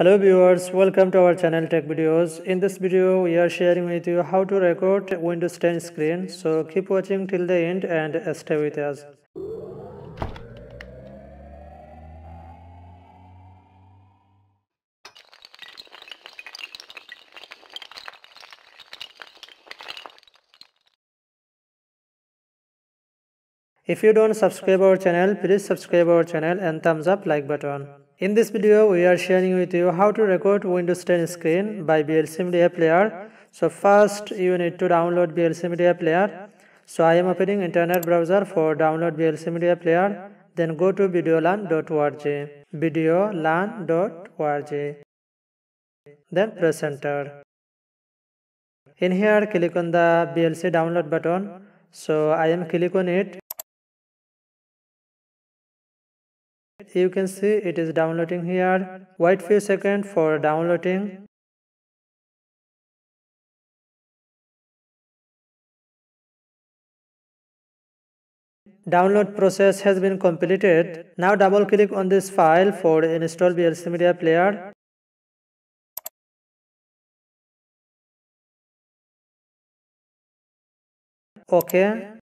Hello viewers, welcome to our channel Tech Videos. In this video, we are sharing with you how to record Windows 10 screen. So keep watching till the end and stay with us. If you don't subscribe our channel, please subscribe our channel and thumbs up like button. In this video, we are sharing with you how to record Windows 10 screen by VLC Media Player. So first, you need to download VLC Media Player. So I am opening internet browser for download VLC Media Player. Then go to videolan.org. Videolan.org. Then press enter. In here, click on the VLC download button. So I am click on it you can see it is downloading here. Wait few seconds for downloading. Download process has been completed. Now double click on this file for install VLC media player. Okay.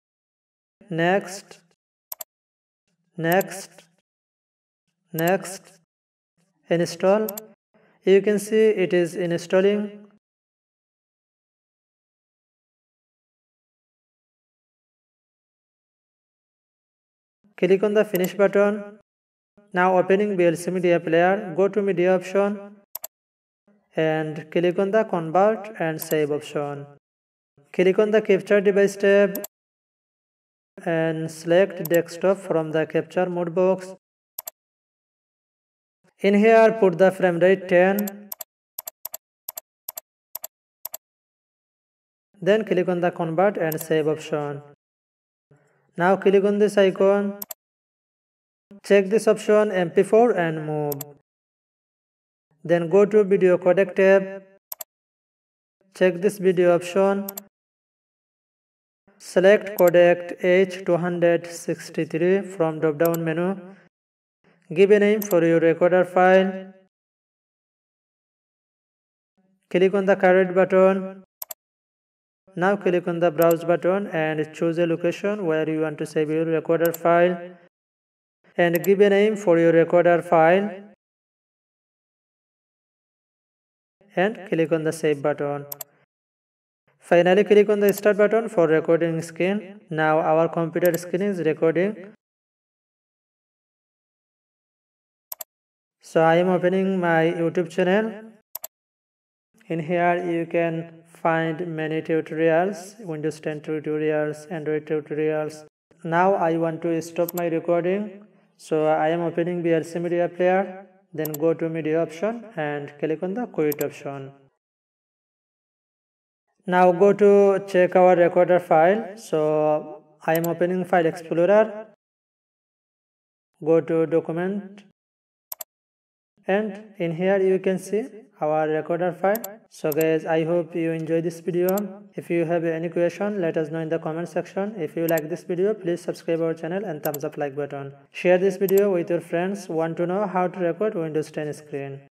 Next. Next next install. You can see it is installing. Click on the finish button. Now opening VLC media player go to media option and click on the convert and save option. Click on the capture device tab and select desktop from the capture mode box in here put the frame rate 10 then click on the convert and save option. Now click on this icon. Check this option mp4 and move. Then go to video codec tab. Check this video option. Select codec h263 from drop down menu Give a name for your recorder file. Click on the current button. Now click on the browse button and choose a location where you want to save your recorder file and give a name for your recorder file and click on the save button. Finally click on the start button for recording screen. Now our computer screen is recording so i am opening my youtube channel. In here you can find many tutorials windows 10 tutorials android tutorials. Now i want to stop my recording. So i am opening VLC media player then go to media option and click on the quit option. Now go to check our recorder file. So i am opening file explorer. Go to document and in here you can see our recorder file. So guys i hope you enjoy this video. If you have any question let us know in the comment section. If you like this video please subscribe our channel and thumbs up like button. Share this video with your friends want to know how to record windows 10 screen